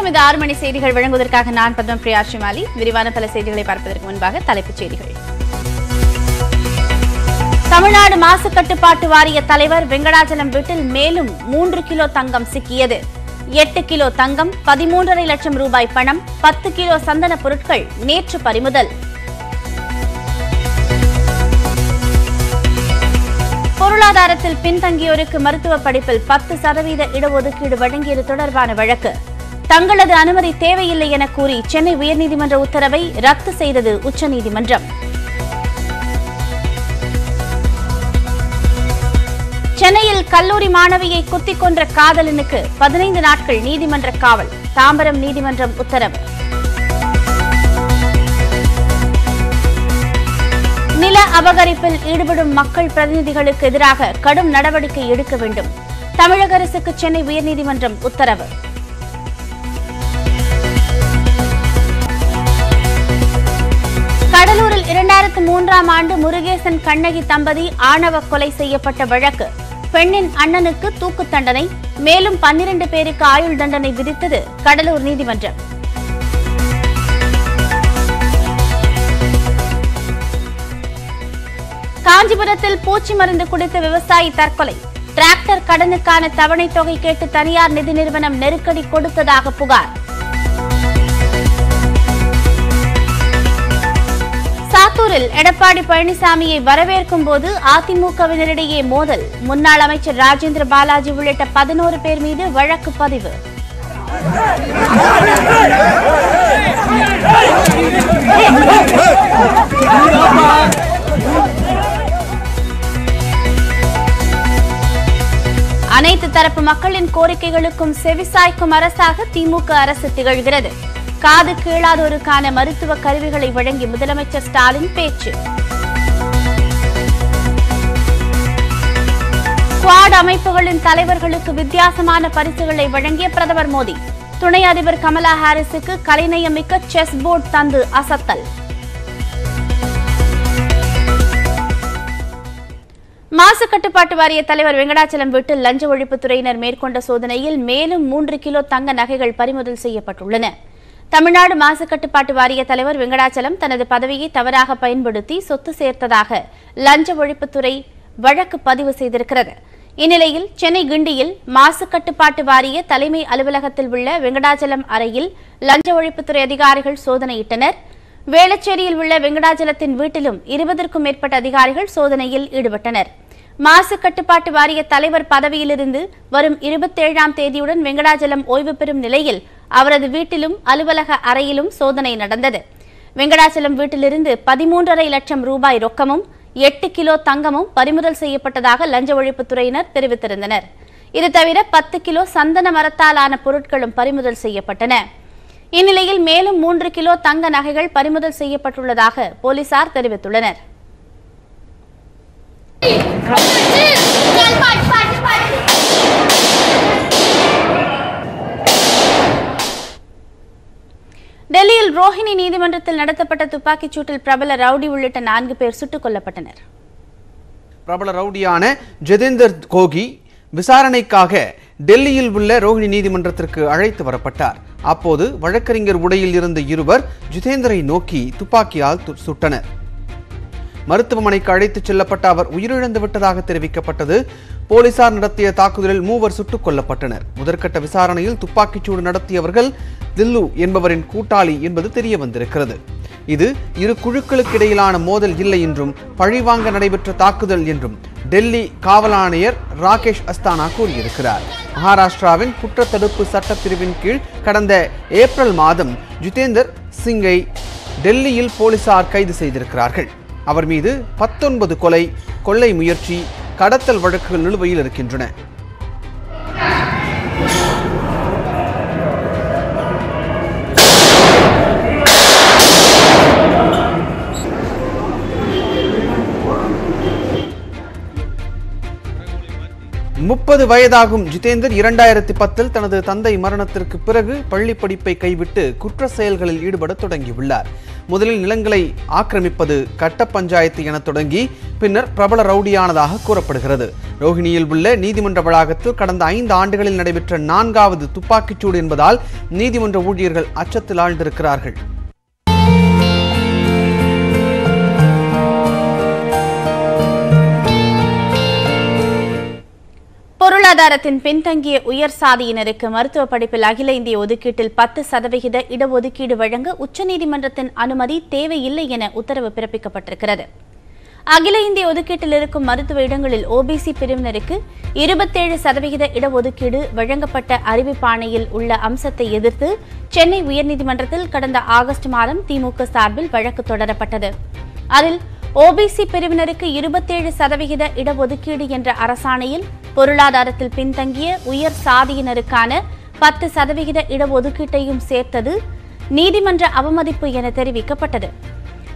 வணக்கம். இது ஆறு மணி செய்திகள். வழங்குவதற்காக நான் பத்ம பிரியா ஷிமாலி விரிவான பல செய்திகளை பார்ப்பதற்கு முன்பாக தலைப்புச் செய்திகள். தமிழ்நாடு மாசு கட்டுப்பாட்டு வாரிய தலைவர் வெங்கடாச்சலம் வீட்டில் மேலும் மூன்று கிலோ தங்கம் சிக்கியது. எட்டு கிலோ தங்கம் பதிமூன்றரை லட்சம் ரூபாய் பணம் பத்து கிலோ சந்தன பொருட்கள் நேற்று பறிமுதல். பொருளாதாரத்தில் பின்தங்கியோருக்கு மருத்துவ படிப்பில் பத்து சதவீத இடஒதுக்கீடு வழங்கியது தொடர்பான வழக்கு. தங்களது அனுமதி தேவையில்லை என கூறி சென்னை உயர்நீதிமன்ற உத்தரவை ரத்து செய்தது உச்சநீதிமன்றம். சென்னையில் கல்லூரி மாணவியை குத்திக் கொன்ற காதலனுக்கு பதினைந்து நாட்கள் நீதிமன்ற காவல் தாம்பரம் நீதிமன்றம் உத்தரவு. நில அபகரிப்பில் ஈடுபடும் மக்கள் பிரதிநிதிகளுக்கு எதிராக கடும் நடவடிக்கை எடுக்க வேண்டும். தமிழக அரசுக்கு சென்னை உயர்நீதிமன்றம் உத்தரவு. கடலூரில் இரண்டாயிரத்து மூன்றாம் ஆண்டு முருகேசன் கண்ணகி தம்பதி ஆணவ கொலை செய்யப்பட்ட வழக்கு. பெண்ணின் அண்ணனுக்கு தூக்கு தண்டனை மேலும் பன்னிரண்டு பேருக்கு ஆயுள் தண்டனை விதித்தது கடலூர் நீதிமன்றம். காஞ்சிபுரத்தில் பூச்சி மருந்து குடித்த விவசாயி தற்கொலை. டிராக்டர் கடனுக்கான தவணை தொகை கேட்டு தனியார் நிதி நிறுவனம் நெருக்கடி கொடுத்ததாக புகார். சாத்தூரில் எடப்பாடி பழனிசாமியை வரவேற்கும் போது அதிமுகவினரிடையே மோதல். முன்னாள் அமைச்சர் ராஜேந்திர பாலாஜி உள்ளிட்ட பதினோரு பேர் மீது வழக்கு பதிவு. அனைத்து தரப்பு மக்களின் கோரிக்கைகளுக்கும் செவிசாய்க்கும் அரசாக திமுக அரசு திகழ்கிறது. காது கேளாதோருக்கான மருத்துவ கருவிகளை வழங்கி முதலமைச்சர் ஸ்டாலின் பேச்சு. குவாட் அமைப்புகளின் தலைவர்களுக்கு வித்தியாசமான பரிசுகளை வழங்கிய பிரதமர் மோடி. துணை அதிபர் கமலா ஹாரிஸுக்கு கலைநயமிக்க செஸ் போர்டு தந்து அசத்தல். மாசு கட்டுப்பாட்டு வாரிய தலைவர் வெங்கடாச்சலம் வீட்டில் லஞ்ச ஒழிப்புத்துறையினர் மேற்கொண்ட சோதனையில் மேலும் மூன்று கிலோ தங்க நகைகள் பறிமுதல் செய்யப்பட்டுள்ளன. தமிழ்நாடு மாசு கட்டுப்பாட்டு வாரிய தலைவர் வெங்கடாச்சலம் தனது பதவியை தவறாக பயன்படுத்தி சொத்து சேர்த்ததாக லஞ்ச ஒழிப்புத்துறை வழக்கு பதிவு செய்திருக்கிறது. இந்நிலையில் சென்னை கிண்டியில் மாசு கட்டுப்பாட்டு வாரிய தலைமை அலுவலகத்தில் உள்ள வெங்கடாச்சலம் அறையில் லஞ்ச ஒழிப்புத்துறை அதிகாரிகள் சோதனையிட்டனர். வேளச்சேரியில் உள்ள வெங்கடாச்சலத்தின் வீட்டிலும் இருபதற்கும் மேற்பட்ட அதிகாரிகள் சோதனையில் ஈடுபட்டனர். மாசு கட்டுப்பாட்டு வாரிய தலைவர் பதவியிலிருந்து வரும் இருபத்தேழாம் தேதியுடன் வெங்கடாச்சலம் ஓய்வு பெறும் நிலையில் அவரது வீட்டிலும் அலுவலக அறையிலும் சோதனை நடந்தது. வெங்கடாச்சலம் வீட்டிலிருந்து பதிமூன்றரை லட்சம் ரூபாய் ரொக்கமும் எட்டு கிலோ தங்கமும் பறிமுதல் செய்யப்பட்டதாக லஞ்ச ஒழிப்புத்துறையினர் தெரிவித்திருந்தனர். இது தவிர பத்து கிலோ சந்தன மரத்தாலான பொருட்களும் பறிமுதல் செய்யப்பட்டன. இந்நிலையில் மேலும் மூன்று கிலோ தங்க நகைகள் பறிமுதல் செய்யப்பட்டுள்ளதாக போலீசார் தெரிவித்துள்ளனர். டெல்லியில் ரோஹிணி நீதிமன்றத்தில் நடத்தப்பட்ட துப்பாக்கிச் சூட்டில் பிரபல ரவுடி உள்ளிட்ட நான்கு பேர் சுட்டுக் கொல்லப்பட்டனர். பிரபல ரவுடியான ஜெதேந்தர் கோகி விசாரணைக்காக டெல்லியில் உள்ள ரோஹிணி நீதிமன்றத்திற்கு அழைத்து வரப்பட்டார். அப்போது வழக்கறிஞர் உடையில் இருந்த இருவர் ஜிதேந்தரை நோக்கி துப்பாக்கியால் சுட்டனர். மருத்துவமனைக்கு அழைத்துச் செல்லப்பட்ட அவர் உயிரிழந்து விட்டதாக தெரிவிக்கப்பட்டது. போலீசார் நடத்திய தாக்குதலில் மூவர் சுட்டுக் கொல்லப்பட்டனர். முதற்கட்ட விசாரணையில் துப்பாக்கிச்சூடு நடத்தியவர்கள் தில்லு என்பவரின் கூட்டாளி என்பது தெரிய வந்திருக்கிறது. இது இரு குழுக்களுக்கு இடையிலான மோதல் இல்லை என்றும் பழிவாங்க நடைபெற்ற தாக்குதல் என்றும் டெல்லி காவல் ஆணையர் ராகேஷ் அஸ்தானா கூறியிருக்கிறார். மகாராஷ்டிராவின் குற்றத்தடுப்பு சட்டப்பிரிவின் கீழ் கடந்த ஏப்ரல் மாதம் ஜிதேந்தர் சிங்கை டெல்லியில் போலீசார் கைது செய்திருக்கிறார்கள். அவர் மீது பத்தொன்பது கொலை கொள்ளை முயற்சி கடத்தல் வழக்குகள் நிலுவையில் இருக்கின்றன. முப்பது வயதாகும் ஜிதேந்தர் இரண்டாயிரத்தி பத்தில் தனது தந்தை மரணத்திற்கு பிறகு பள்ளி படிப்பை கைவிட்டு குற்ற செயல்களில் ஈடுபட தொடங்கியுள்ளார். முதலில் நிலங்களை ஆக்கிரமிப்பது கட்ட பஞ்சாயத்து என தொடங்கி பின்னர் பிரபல ரவுடியானதாக கூறப்படுகிறது. ரோஹிணியில் உள்ள நீதிமன்ற வளாகத்தில் கடந்த ஐந்து ஆண்டுகளில் நடைபெற்ற நான்காவது துப்பாக்கிச்சூடு என்பதால் நீதிமன்ற ஊழியர்கள் அச்சத்தில் ஆழ்ந்திருக்கிறார்கள். பொருளாதாரத்தின் பின்தங்கிய உயர் சாதியினருக்கு மருத்துவ படிப்பில் அகில இந்திய ஒதுக்கீட்டில் பத்து சதவிகித இடஒதுக்கீடு வழங்க உச்சநீதிமன்றத்தின் அனுமதி தேவையில்லை என உத்தரவு பிறப்பிக்கப்பட்டிருக்கிறது. அகில இந்திய ஒதுக்கீட்டில் இருக்கும் மருத்துவ இடங்களில் ஓபிசி பிரிவினருக்கு இருபத்தேழு சதவிகித இடஒதுக்கீடு வழங்கப்பட்ட அறிவிப்பாணையில் உள்ள அம்சத்தை எதிர்த்து சென்னை உயர்நீதிமன்றத்தில் கடந்த ஆகஸ்ட் மாதம் திமுக சார்பில் வழக்கு தொடரப்பட்டது. அதில் ஓபிசி பிரிவினருக்கு இருபத்தேழு சதவிகித இடஒதுக்கீடு என்ற அரசாணையில் பொருளாதாரத்தில் பின்தங்கிய உயர் சாதியினருக்கான பத்து சதவிகித இடஒதுக்கீட்டையும் சேர்த்தது நீதிமன்ற அவமதிப்பு என தெரிவிக்கப்பட்டது.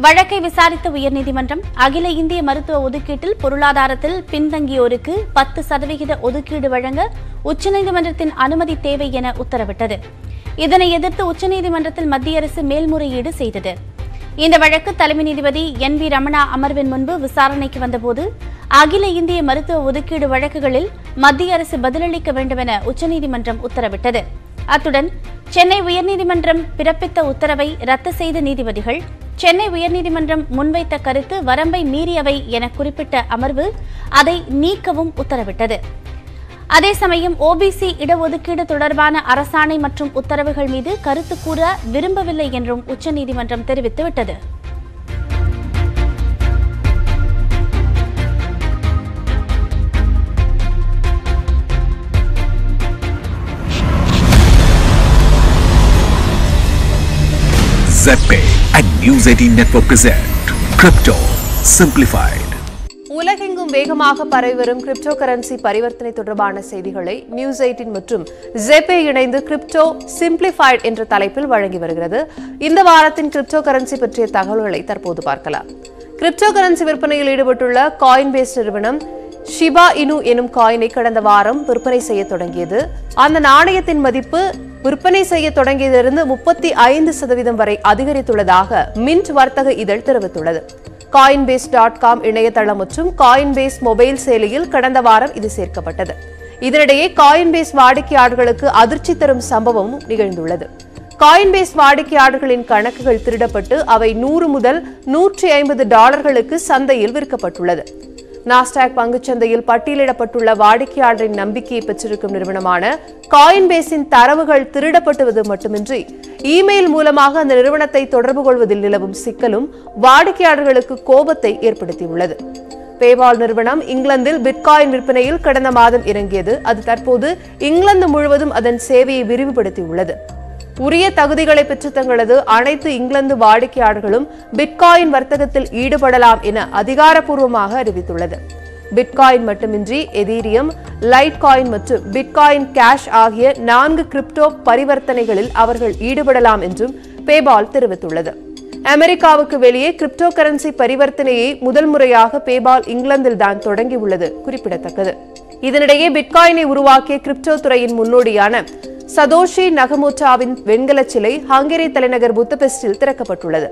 வழக்கை விசாரித்த உயர்நீதிமன்றம் அகில இந்திய மருத்துவ ஒதுக்கீட்டில் பொருளாதாரத்தில் பின்தங்கியோருக்கு பத்து சதவிகித ஒதுக்கீடு வழங்க உச்சநீதிமன்றத்தின் அனுமதி தேவை என உத்தரவிட்டது. இதனை எதிர்த்து உச்சநீதிமன்றத்தில் மத்திய அரசு மேல்முறையீடு செய்தது. இந்த வழக்கு தலைமை நீதிபதி என் வி ரமணா அமர்வின் முன்பு விசாரணைக்கு வந்தபோது அகில இந்திய மருத்துவ ஒதுக்கீடு வழக்குகளில் மத்திய அரசு பதிலளிக்க வேண்டும் என உச்சநீதிமன்றம் உத்தரவிட்டது. அத்துடன் சென்னை உயர்நீதிமன்றம் பிறப்பித்த உத்தரவை ரத்து செய்த நீதிபதிகள் சென்னை உயர்நீதிமன்றம் முன்வைத்த கருத்து வரம்பை மீறியவை என குறிப்பிட்ட அமர்வு அதை நீக்கவும் உத்தரவிட்டது. அதே சமயம் ஓபிசி இடஒதுக்கீடு தொடர்பான அரசாணை மற்றும் உத்தரவுகள் மீது கருத்து கூற விரும்பவில்லை என்றும் உச்சநீதிமன்றம் தெரிவித்துவிட்டது. ZPay and News 18 Network present Crypto Simplified. உலகெங்கும் வேகமாக பரவி வரும் கிரிப்டோ கரன்சி பரிவர்த்தனை தொடர்பான செய்திகளை நியூஸ் எயிட்டின் மற்றும் ஜெபே இணைந்து கிரிப்டோ சிம்பிளிஃபைட் என்ற தலைப்பில் வழங்கி வருகிறது. இந்த வாரத்தின் கிரிப்டோ கரன்சி பற்றிய தகவல்களை தற்போது பார்க்கலாம். கிரிப்டோ கரன்சி விற்பனையில் ஈடுபட்டுள்ள காயின் பேஸ்ட் நிறுவனம் ஷிபா இனு எனும் காயினை கடந்த வாரம் விற்பனை செய்ய தொடங்கியது. அந்த நாணயத்தின் மதிப்பு விற்பனை செய்ய தொடங்கியதிலிருந்து முப்பத்தி ஐந்து சதவீதம் வரை அதிகரித்துள்ளதாக மின்ட் வர்த்தக இதழ் தெரிவித்துள்ளது. காயின்பேஸ் டாட் காம் இணையதளம் மற்றும் காயின்பேஸ் மொபைல் செயலியில் கடந்த வாரம் இது சேர்க்கப்பட்டது. இதனிடையே காயின்பேஸ் வாடிக்கையாளர்களுக்கு அதிர்ச்சி தரும் சம்பவமும் நிகழ்ந்துள்ளது. காயின்பேஸ் வாடிக்கையாளர்களின் கணக்குகள் திருடப்பட்டு அவை நூறு முதல் நூற்றி ஐம்பது டாலர்களுக்கு சந்தையில் விற்கப்பட்டுள்ளது. நாஸ்டாக் பங்குச்சந்தையில் பட்டியலிடப்பட்டுள்ள வாடிக்கையாளரின் நம்பிக்கையை பெற்றிருக்கும் நிறுவனமான காயின்பேஸின் தரவுகள் திருடப்பட்டுவது மட்டுமின்றி இமெயில் மூலமாக அந்த நிறுவனத்தை தொடர்பு கொள்வதில் நிலவும் சிக்கலும் வாடிக்கையாளர்களுக்கு கோபத்தை ஏற்படுத்தியுள்ளது. பேபால் நிறுவனம் இங்கிலாந்தில் பிட்காயின் விற்பனையில் கடந்த மாதம் இறங்கியது. அது தற்போது இங்கிலாந்து முழுவதும் அதன் சேவையை விரிவுபடுத்தியுள்ளது. உரிய தகுதிகளை பெற்று தங்களது அனைத்து இங்கிலாந்து வாடிக்கையாளர்களும் பிட்காயின் வர்த்தகத்தில் ஈடுபடலாம் என அதிகாரப்பூர்வமாக அறிவித்துள்ளது. பிட்காயின் மட்டுமின்றி எதீரியம் லைட் காயின் மற்றும் பிட்காயின் கேஷ் ஆகிய நான்கு கிரிப்டோ பரிவர்த்தனைகளில் அவர்கள் ஈடுபடலாம் என்றும் பேபால் தெரிவித்துள்ளது. அமெரிக்காவுக்கு வெளியே கிரிப்டோ கரன்சி பரிவர்த்தனையை முதல் முறையாக பேபால் இங்கிலாந்தில் தான் தொடங்கியுள்ளது குறிப்பிடத்தக்கது. இதனிடையே பிட்காயினை உருவாக்கிய கிரிப்டோ துறையின் முன்னோடியான சதோஷி நகமோட்டாவின் வெண்கல சிலை ஹங்கேரி தலைநகர் புத்தபெஸ்டில் திறக்கப்பட்டுள்ளது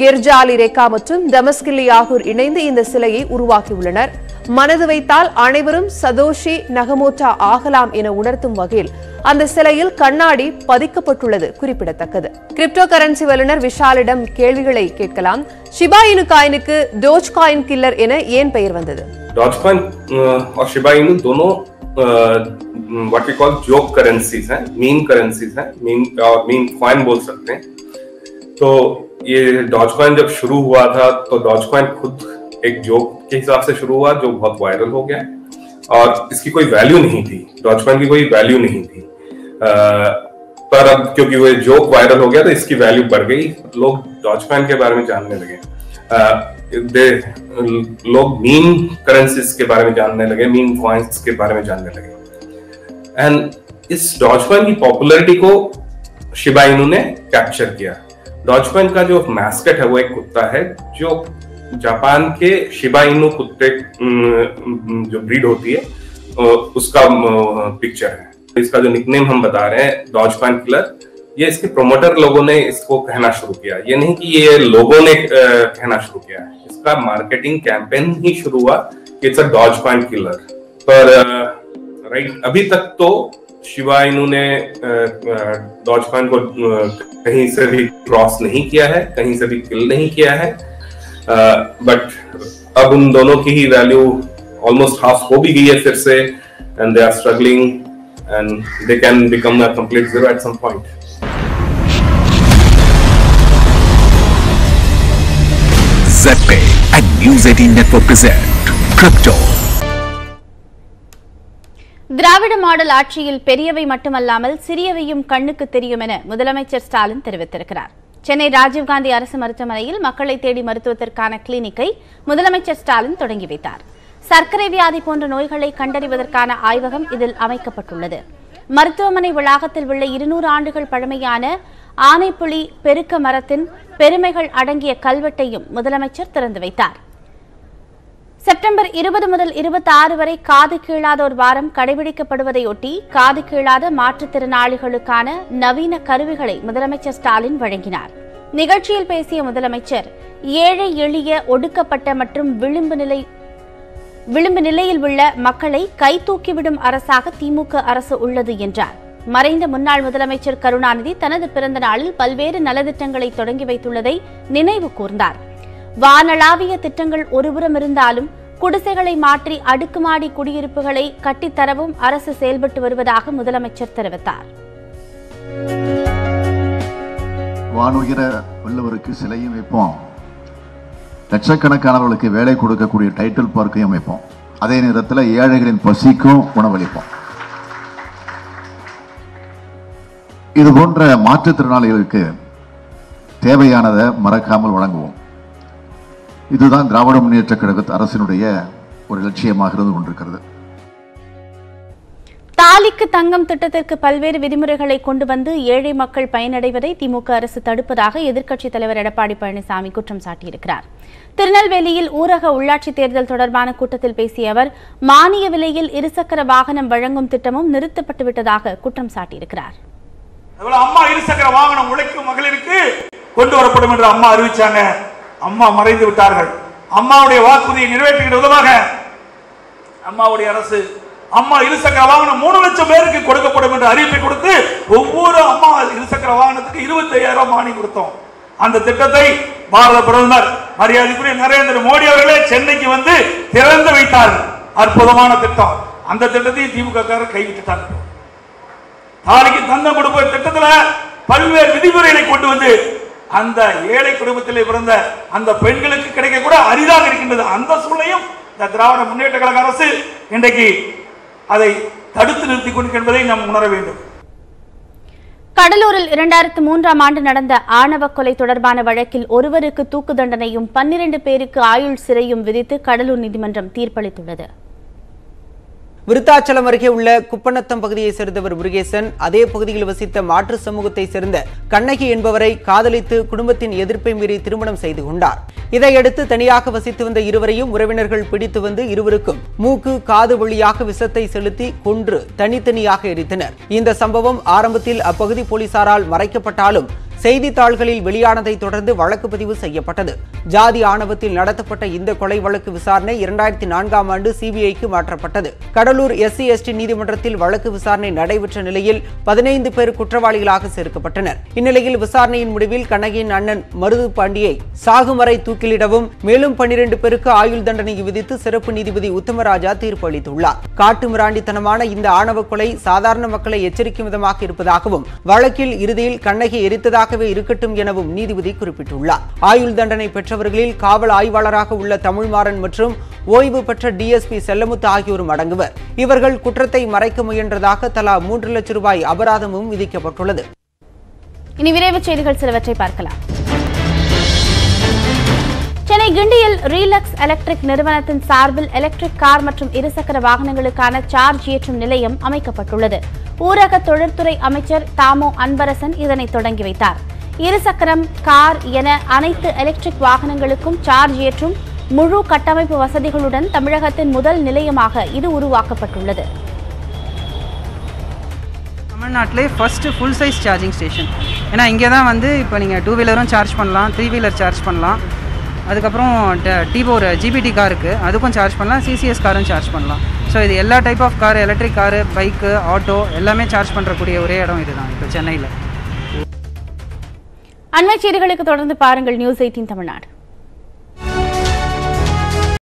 கெர்ஜாலி ரேகா மற்றும் தமஸ்கில்லி ஆகியோர் இணைந்து இந்த சிலையை உருவாக்கியுள்ளனர் மனது வைத்தால் அனைவரும் சதோஷி நகமோட்டா ஆகலாம் என உணர்த்தும் வகையில் அந்த சிலையில் கண்ணாடி பதிக்கப்பட்டுள்ளது குறிப்பிடத்தக்கது கிரிப்டோ கரன்சி வல்லுநர் விஷாலிடம் கேள்விகளை கேட்கலாம் ஷிபா இனு காயினுக்கு டோஜ் காயின் கில்லர் என ஏன் பெயர் வந்தது डॉजकॉइन और शिबा इनू दोनों what we call joke currencies हैं मीन करेंसीज हैं मीन और मीन कॉइन बोल सकते हैं। तो ये डॉजकॉइन जब शुरू हुआ था तो डॉजकॉइन खुद एक जोक के हिसाब से शुरू हुआ जो बहुत वायरल हो गया। और इसकी कोई वैल्यू नहीं थी डॉजकॉइन की कोई वैल्यू नहीं थी। अ, पर अब क्योंकि वो जोक वायरल हो गया तो इसकी वैल्यू बढ़ गई। लोग डॉजकॉइन के बारे में जानने लगे। लोग मीन करेंसीज के बारे में जानने लगे मीन कॉइन्स के बारे में जानने लगे। एंड इस डॉजकॉइन की पॉपुलैरिटी को शिबा इनू ने कैप्चर किया। डॉजकॉइन का जो मैस्केट है, वो एक कुत्ता है, जो जापान के शिबा इनू कुत्ते जो ब्रीड होती है उसका पिक्चर है। इसका जो निकनेम हम बता रहे हैं डॉज कॉइन किलर ये इसके प्रोमोटर लोगों ने इसको कहना शुरू किया। ये नहीं कि ये लोगों ने कहना शुरू किया। इसका मार्केटिंग कैंपेन ही शुरू हुआ कि it's a doge coin killer पर राइट अभी तक तो शिवा इनू ने डॉज कॉइन को कहीं से भी क्रॉस नहीं किया है, कहीं से भी किल नहीं किया है। बट अब उन दोनों की ही वैल्यू ऑलमोस्ट हाफ़ हो भी गई है फिर से and they are struggling and they can become a complete zero at some point ZPay and News 18 Network present Crypto. திராவிட மாடல் ஆட்சியில் பெரியவை மட்டுமல்லாமல் சிறியவையும் கண்ணுக்கு தெரியும் என முதலமைச்சர் ஸ்டாலின் தெரிவித்திருக்கிறார். சென்னை ராஜீவ்காந்தி அரசு மருத்துவமனையில் மக்களை தேடி மருத்துவத்திற்கான கிளினிக்கை முதலமைச்சர் ஸ்டாலின் தொடங்கி வைத்தார். சர்க்கரை வியாதி போன்ற நோய்களை கண்டறிவதற்கான ஆய்வகம் இதில் அமைக்கப்பட்டுள்ளது. மருத்துவமனை வளாகத்தில் உள்ள இருநூறு ஆண்டுகள் பழமையான ஆனைப்புலி பெருக்க மரத்தின் பெருமைகள் அடங்கிய கல்வெட்டையும் முதலமைச்சர் திறந்து வைத்தார். செப்டம்பர் இருபது முதல் இருபத்தி ஆறு வரை காது கீழாதோர் வாரம் கடைபிடிக்கப்படுவதையொட்டி காது கீழாத மாற்றுத்திறனாளிகளுக்கான நவீன கருவிகளை முதலமைச்சர் ஸ்டாலின் வழங்கினார். நிகழ்ச்சியில் பேசிய முதலமைச்சர் ஏழை எளிய ஒடுக்கப்பட்ட மற்றும் விளிம்பு நிலை விளிம்பு நிலையில் உள்ள மக்களை கைதூக்கிவிடும் அரசாக திமுக அரசு உள்ளது என்றார். மறைந்த முன்னாள் முதலமைச்சர் கருணாநிதி தனது பிறந்த நாளில் பல்வேறு நலத்திட்டங்களை தொடங்கி வைத்துள்ளதை நினைவு கூர்ந்தார். வானளாவிய திட்டங்கள் ஒருபுறம் இருந்தாலும் குடிசைகளை மாற்றி அடுக்குமாடி குடியிருப்புகளை கட்டித்தரவும் அரசு செயல்பட்டு வருவதாக முதலமைச்சர் தெரிவித்தார். வானுகிற வள்ளுவருக்கு சிலையும் வைப்போம். லட்சக்கணக்கானவர்களுக்கு வேலை கொடுக்கக்கூடிய டைட்டில் பார்க்கையும் வைப்போம். அதே நேரத்தில் ஏழைகளின் பசிக்கும் உணவளிப்போம். இது போன்ற மாற்றுத்திறனாளிகளுக்கு தேவையானதை மறக்காமல் வழங்குவோம். இதுதான் திராவிட முன்னேற்ற கழக அரசினுடைய ஒரு லட்சியமாக இருந்து கொண்டிருக்கிறது. தாலிக்கு தங்கம் திட்டத்திற்கு பல்வேறு விதிமுறைகளை கொண்டு வந்து ஏழை மக்கள் பயனடைவதை திமுக அரசு தடுப்பதாக எதிர்க்கட்சித் தலைவர் எடப்பாடி பழனிசாமி குற்றம் சாட்டியிருக்கிறார். திருநெல்வேலியில் ஊரக உள்ளாட்சித் தேர்தல் தொடர்பான கூட்டத்தில் பேசிய அவர் மானிய விலையில் இருசக்கர வாகனம் வழங்கும் திட்டமும் நிறுத்தப்பட்டுவிட்டதாக குற்றம் சாட்டியிருக்கிறார். அம்மா இருசக்கர வாகனம் உழைக்கும் மகளிருக்கு கொண்டு வரப்படும் என்று அம்மா அறிவிச்சாங்க. அம்மா மறைந்து விட்டார்கள். அம்மாவுடைய வாக்குறுதியை நிறைவேற்றுகிற விதமாக அம்மாவுடைய அரசு அம்மா இருசக்கர வாகனம் மூணு லட்சம் பேருக்கு கொடுக்கப்படும் என்ற அறிவிப்பை கொடுத்து ஒவ்வொரு அம்மா இருசக்கர வாகனத்துக்கு இருபத்தி ஐயாயிரம் மானியம் கொடுத்தோம். அந்த திட்டத்தை பாரத பிரதமர் மரியாதைக்குரிய நரேந்திர மோடி அவர்களே சென்னைக்கு வந்து திறந்து வைத்தார்கள் அற்புதமான திட்டம். அந்த திட்டத்தையும் திமுக கைவிட்டுட்டார்கள். தாலிக்கு தந்தம் கொடுப்பது திட்டத்தில் பல்வேறு விதிமுறைகளை கொண்டு வந்து அந்த ஏழை குடும்பத்தில் பிறந்த அந்த பெண்களுக்கு கிடைக்க கூட அரிதாக இருக்கின்றது. அந்த சூழ்நிலையும் இந்த திராவிட முன்னேற்ற கழக அரசு இன்றைக்கு அதை தடுத்து நிறுத்திக் கொண்டிருக்கின்றதை நாம் உணர வேண்டும். கடலூரில் இரண்டாயிரத்து மூன்றாம் ஆண்டு நடந்த ஆணவ கொலை தொடர்பான வழக்கில் ஒருவருக்கு தூக்கு தண்டனையும் பன்னிரண்டு பேருக்கு ஆயுள் சிறையும் விதித்து கடலூர் நீதிமன்றம் தீர்ப்பளித்துள்ளது. விருத்தாச்சலம் அருகே உள்ள குப்பநத்தம் பகுதியைச் சேர்ந்தவர் முருகேசன் அதே பகுதியில் வசித்த மாற்று சமூகத்தைச் சேர்ந்த கண்ணகி என்பவரை காதலித்து குடும்பத்தின் எதிர்ப்பை மீறி திருமணம் செய்து கொண்டார். இதையடுத்து தனியாக வசித்து வந்த இருவரையும் உறவினர்கள் பிடித்து வந்து இருவருக்கும் மூக்கு காது வழியாக விஷத்தை செலுத்தி கொன்று தனித்தனியாக எரித்தனர். இந்த சம்பவம் ஆரம்பத்தில் அப்பகுதி போலீசாரால் மறைக்கப்பட்டாலும் செய்தித்தாள்களில் வெளியானதை தொடர்ந்து வழக்கு பதிவு செய்யப்பட்டது. ஜாதி ஆணவத்தில் நடத்தப்பட்ட இந்த கொலை வழக்கு விசாரணை இரண்டாயிரத்தி நான்காம் ஆண்டு சிபிஐக்கு மாற்றப்பட்டது. கடலூர் எஸ்சி எஸ்டி நீதிமன்றத்தில் வழக்கு விசாரணை நடைபெற்ற நிலையில் பதினைந்து பேர் குற்றவாளிகளாக சேர்க்கப்பட்டனர். இந்நிலையில் விசாரணையின் முடிவில் கண்ணகியின் அண்ணன் மருது பாண்டியை சாகுமறை தூக்கிலிடவும் மேலும் பன்னிரண்டு பேருக்கு ஆயுள் தண்டனை விதித்து சிறப்பு நீதிபதி உத்தமராஜா தீர்ப்பு அளித்துள்ளார். காட்டு மிராண்டித்தனமான இந்த ஆணவ கொலை சாதாரண மக்களை எச்சரிக்கும் விதமாக இருப்பதாகவும் வழக்கில் இறுதியில் கண்ணகி எரித்ததாக எரித்ததாகவே இருக்கட்டும் எனவும் நீதிபதி குறிப்பிட்டுள்ளார். ஆயுள் தண்டனை பெற்றவர்களில் காவல் ஆய்வாளராக உள்ள தமிழ்மாறன் மற்றும் ஓய்வு பெற்ற டிஎஸ்பி செல்லமுத்து ஆகியோரும் அடங்குவர். இவர்கள் குற்றத்தை மறைக்க முயன்றதாக தலா மூன்று லட்சம் ரூபாய் அபராதமும் விதிக்கப்பட்டுள்ளது. இனி விரைவு செய்திகள் சிலவற்றை பார்க்கலாம். சென்னை கிண்டியில் ரீலக்ஸ் எலக்ட்ரிக் நிறுவனத்தின் சார்பில் எலக்ட்ரிக் கார் மற்றும் இருசக்கர வாகனங்களுக்கான சார்ஜ் ஏற்றும் நிலையம் அமைக்கப்பட்டுள்ளது. ஊரக தொழில்துறை அமைச்சர் தாமோ அன்பரசன் இதனை தொடங்கி வைத்தார். இருசக்கரம் கார் என அனைத்து எலக்ட்ரிக் வாகனங்களுக்கும் சார்ஜ் ஏற்றும் முழு கட்டமைப்பு வசதிகளுடன் தமிழகத்தின் முதல் நிலையமாக இது உருவாக்கப்பட்டுள்ளது. தமிழ்நாட்டிலே first full size charging station ஏன்னா இங்கே தான் வந்து இப்போ நீங்கள் டூ வீலரும் சார்ஜ் பண்ணலாம் த்ரீ வீலர் சார்ஜ் பண்ணலாம். அதுக்கப்புறம் டிபோ ஒரு ஜிபிடி கார் இருக்குது அதுக்கும் சார்ஜ் பண்ணலாம். சிசிஎஸ் காரும் சார்ஜ் பண்ணலாம். ஸோ இது எல்லா type of car electric car bike auto எல்லாமே சார்ஜ் பண்ணுறக்கூடிய ஒரே இடம் இதுதான் இப்போ சென்னையில். அண்மைச் செய்திகளுக்கு தொடர்ந்து பாருங்கள். News Eighteen Tamil Nadu.